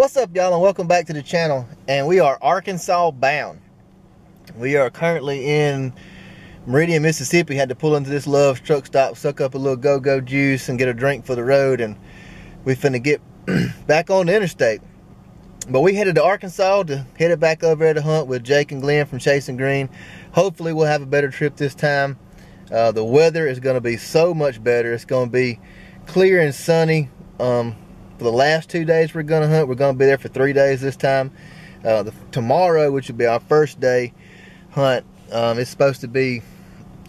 What's up, y'all, and welcome back to the channel. And we are Arkansas bound. We are currently in Meridian, Mississippi. Had to pull into this Love's truck stop, suck up a little go-go juice, and get a drink for the road. And we finna get back on the interstate. But we headed to Arkansas to head it back over there to hunt with Jake and Glenn from Chasing Green. Hopefully, we'll have a better trip this time. Uh, the weather is going to be so much better. It's going to be clear and sunny. Um, for the last two days we're going to hunt. We're going to be there for three days this time. Uh, the, tomorrow, which will be our first day hunt, um, it's supposed to be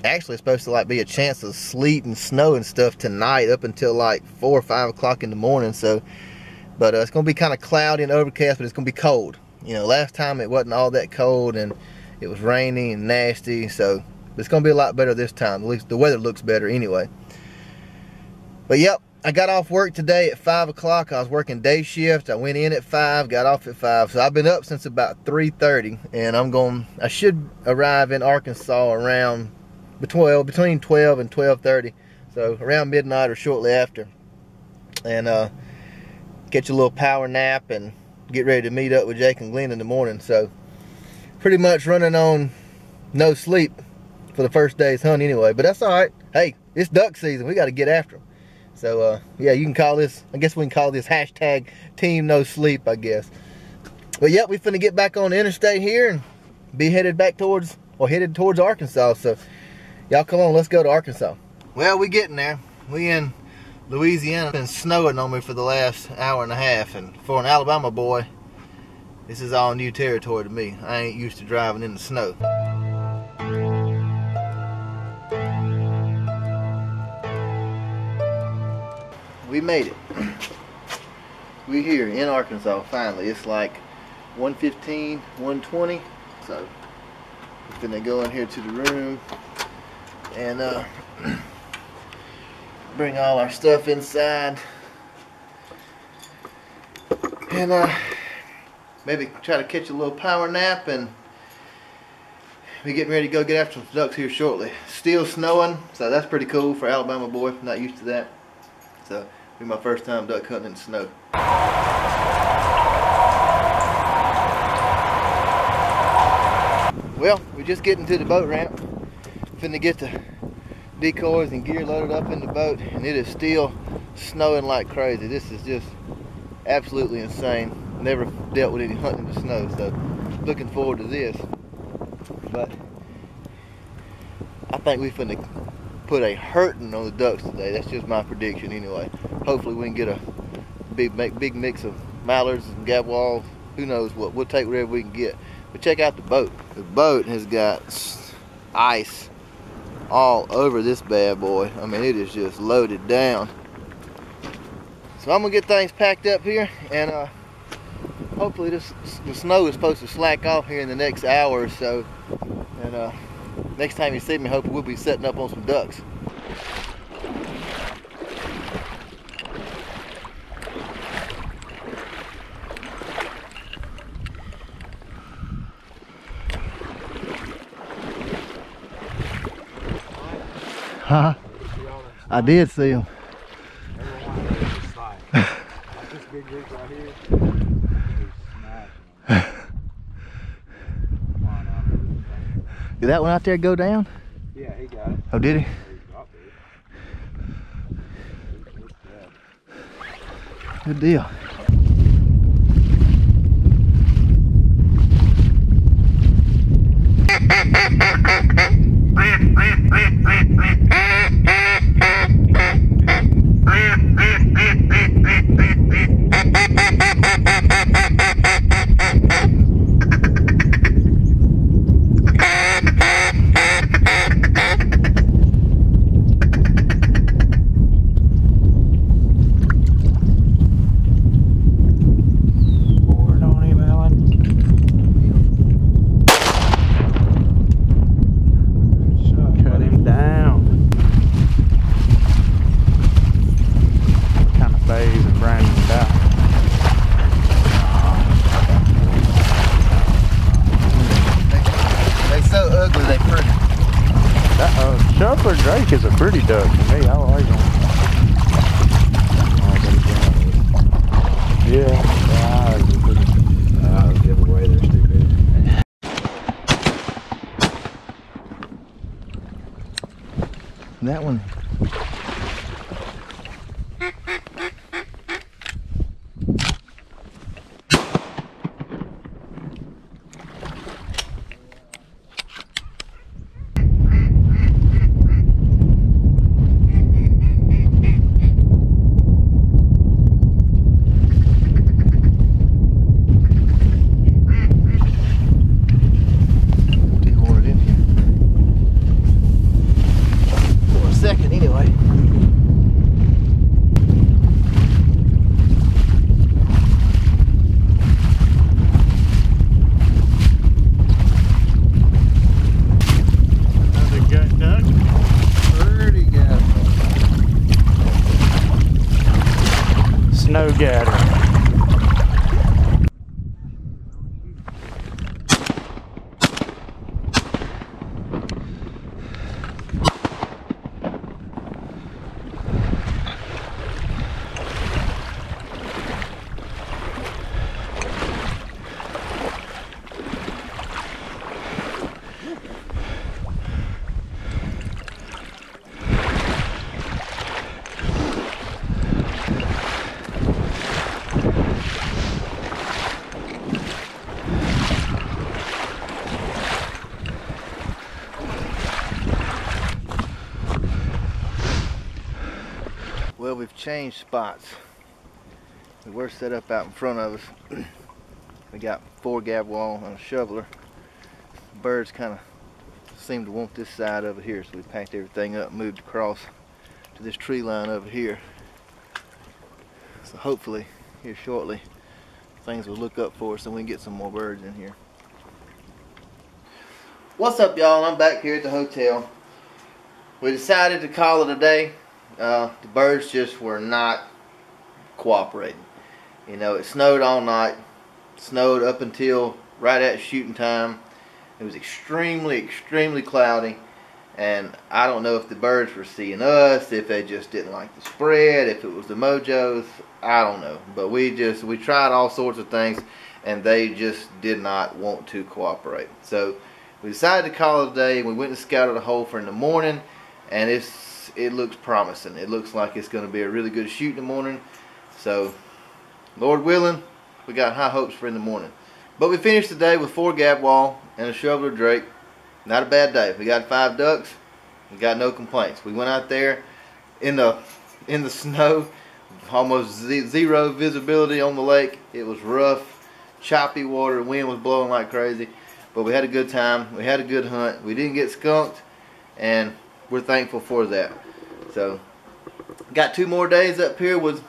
actually it's supposed to like be a chance of sleet and snow and stuff tonight up until like four or five o'clock in the morning. So, but uh, it's going to be kind of cloudy and overcast, but it's going to be cold. You know, last time it wasn't all that cold and it was rainy and nasty. So it's going to be a lot better this time. At least the weather looks better anyway. But yep, I got off work today at 5 o'clock. I was working day shift. I went in at 5, got off at 5. So I've been up since about 3.30. And I'm going, I should arrive in Arkansas around between, between 12 and 12.30. So around midnight or shortly after. And uh, catch a little power nap and get ready to meet up with Jake and Glenn in the morning. So pretty much running on no sleep for the first day's hunt anyway. But that's all right. Hey, it's duck season. We got to get after them. So uh, yeah, you can call this, I guess we can call this hashtag team no sleep, I guess. But yep, we finna get back on the interstate here and be headed back towards, or headed towards Arkansas. So y'all come on, let's go to Arkansas. Well, we getting there. We in Louisiana. It's been snowing on me for the last hour and a half. And for an Alabama boy, this is all new territory to me. I ain't used to driving in the snow. We made it. we here in Arkansas finally. It's like 115, 120. So we're gonna go in here to the room and uh, bring all our stuff inside. And uh, maybe try to catch a little power nap and be getting ready to go get after some ducks here shortly. Still snowing, so that's pretty cool for Alabama boy. Not used to that. So be my first time duck hunting in the snow. Well, we're just getting to the boat ramp. Finna get the decoys and gear loaded up in the boat and it is still snowing like crazy. This is just absolutely insane. Never dealt with any hunting in the snow, so looking forward to this. But I think we finna put a hurting on the ducks today. That's just my prediction anyway. Hopefully we can get a big big mix of mallards and gadwalls. Who knows what. We'll take whatever we can get. But check out the boat. The boat has got ice all over this bad boy. I mean, it is just loaded down. So I'm gonna get things packed up here and uh, hopefully this the snow is supposed to slack off here in the next hour or so. And uh, next time you see me, hopefully we'll be setting up on some ducks. Huh? I did see him. Did that one out there go down? Yeah, he got it. Oh, did he? Good deal. is a pretty duck to me. I like them. Yeah, the eyes are give away their stupidity. That one Snow Well, we've changed spots. We were set up out in front of us. we got four gadwall and a shoveler. Birds kind of seem to want this side over here, so we packed everything up, moved across to this tree line over here. So hopefully, here shortly, things will look up for us and we can get some more birds in here. What's up, y'all? I'm back here at the hotel. We decided to call it a day. Uh, the birds just were not cooperating. You know, it snowed all night, snowed up until right at shooting time. It was extremely, extremely cloudy, and I don't know if the birds were seeing us, if they just didn't like the spread, if it was the mojos. I don't know, but we just we tried all sorts of things, and they just did not want to cooperate. So we decided to call it a day. We went and scouted a hole for in the morning, and it's it looks promising. It looks like it's going to be a really good shoot in the morning. So, Lord willing, we got high hopes for in the morning. But we finished the day with four gadwall and a shoveler drake. Not a bad day. We got five ducks. We got no complaints. We went out there in the in the snow, almost ze- zero visibility on the lake. It was rough, choppy water. The wind was blowing like crazy. But we had a good time. We had a good hunt. We didn't get skunked, and we're thankful for that. So, got two more days up here with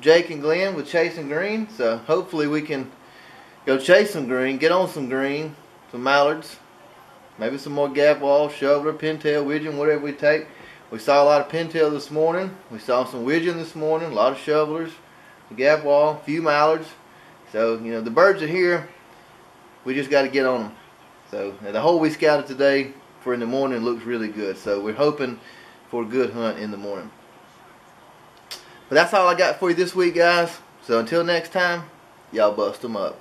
Jake and Glenn with chasing green. So hopefully we can go chase some green, get on some green, some mallards, maybe some more gadwall, shoveler, pintail, widgeon, whatever we take. We saw a lot of pintail this morning. We saw some widgeon this morning, a lot of shovelers, gadwall, a few mallards. So you know the birds are here. We just got to get on them. So the hole we scouted today for in the morning looks really good. So we're hoping for a good hunt in the morning. But that's all I got for you this week, guys. So until next time, y'all bust them up.